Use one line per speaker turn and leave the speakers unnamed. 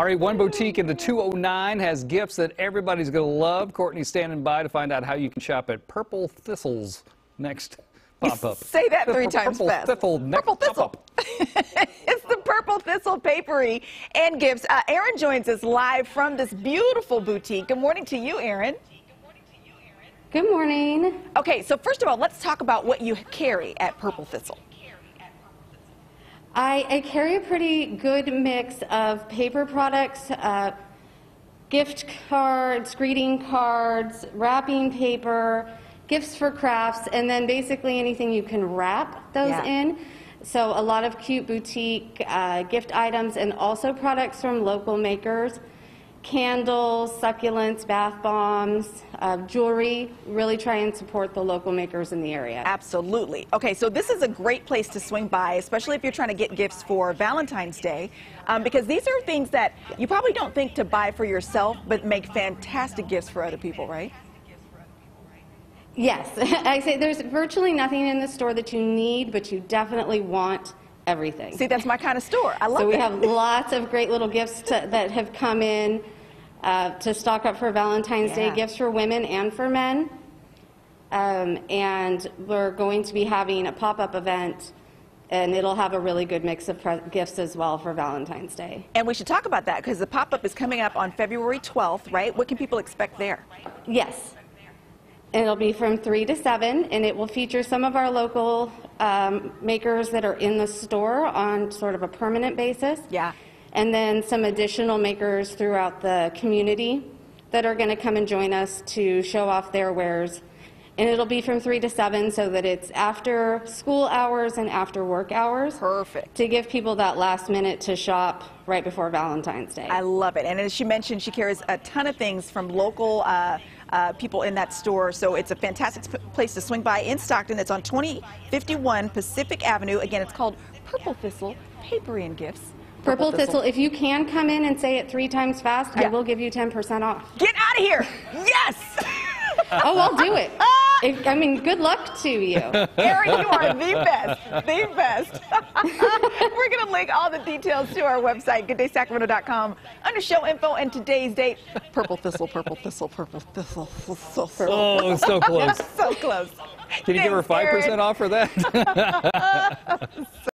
All right, one boutique in the 209 has gifts that everybody's going to love. Courtney's standing by to find out how you can shop at Purple Thistle's next pop-up.
Say that three times
Purple
fast.
Thistle next
Purple Thistle.
pop-up.
it's the Purple Thistle Paperie and Gifts. Uh, Erin joins us live from this beautiful boutique. Good morning to you, Erin.
Good morning. Good morning.
Okay, so first of all, let's talk about what you carry at Purple Thistle.
I, I carry a pretty good mix of paper products, uh, gift cards, greeting cards, wrapping paper, gifts for crafts, and then basically anything you can wrap those
Yeah.
in. So a lot of cute boutique uh, gift items and also products from local makers. Candles, succulents, bath bombs, uh, jewelry. Really try and support the local makers in the area.
Absolutely. Okay, so this is a great place to swing by, especially if you're trying to get gifts for Valentine's Day, um, because these are things that you probably don't think to buy for yourself, but make fantastic gifts for other people, right?
Yes, I say there's virtually nothing in the store that you need, but you definitely want everything.
See, that's my kind of store. I love it.
so we
it.
have lots of great little gifts to, that have come in uh, to stock up for Valentine's
Yeah.
Day, gifts for women and for men. Um, and we're going to be having a pop-up event, and it'll have a really good mix of gifts as well for Valentine's Day.
And we should talk about that because the pop-up is coming up on February 12th, right? What can people expect there?
Yes. And it'll be from 3 to 7, and it will feature some of our local um, makers that are in the store on sort of a permanent basis.
Yeah.
And then some additional makers throughout the community that are going to come and join us to show off their wares. And it'll be from 3 to 7 so that it's after school hours and after work hours.
Perfect.
To give people that last minute to shop right before Valentine's Day.
I love it. And as she mentioned, she carries a ton of things from local uh, uh, people in that store. So it's a fantastic place to swing by in Stockton. It's on 2051 Pacific Avenue. Again, it's called Purple Thistle Paperie and Gifts.
Purple Thistle, if you can come in and say it three times fast,
Yeah.
I will give you 10% off.
Get out of here! Yes!
Oh, I'll do it. If, I mean, good luck to you.
Erin, you are the best. The best. We're going to link all the details to our website, gooddaysacramento.com, under show info and today's date. Purple Thistle, Purple Thistle, Purple Thistle, Thistle, oh, Thistle.
Oh, so close.
So close.
Can you give her 5% off for that?